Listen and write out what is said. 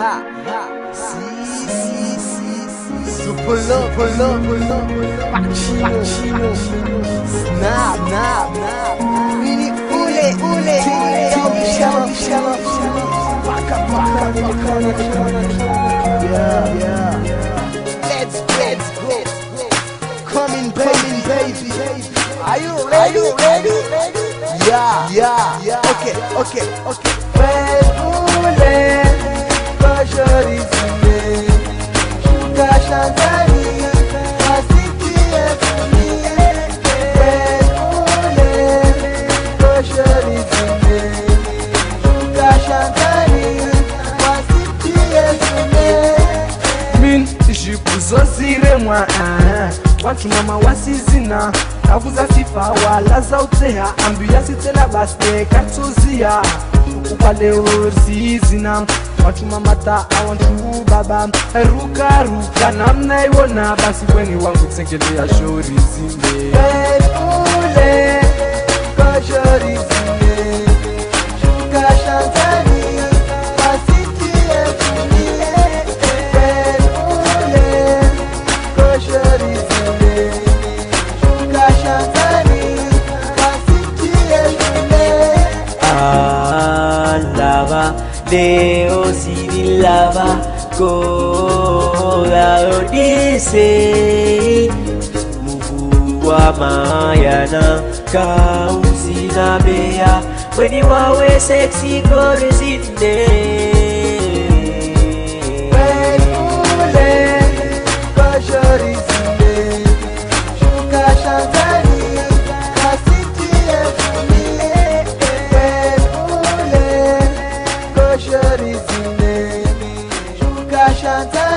ha, ha. Si, si, si. Super love, super love, super love. Pacino, Pacino. Snap, snap. Really, ule, ule. Shalom, shalom, shalom. Paka, paka, paka. Yeah, yeah, yeah. Let's, let's go. Coming, baby, baby. Are you ready? Are you ready? Yeah, yeah, yeah. Okay, okay, okay. Febule, nishorizie min jikuzo watu mama wasizina navuza fifa wala za uteha ambia sitela baste katuzia. Ukwale watuma mata awantu baba. Ruka ruka namna iwona basi wengi wangu tsengelea shori zimbe ule koshori zimbe shuka shantani Uh... Deo sibilaba kola odise. Mubuwa mayana kausina beya Weni wawe sexy korizinde 下载。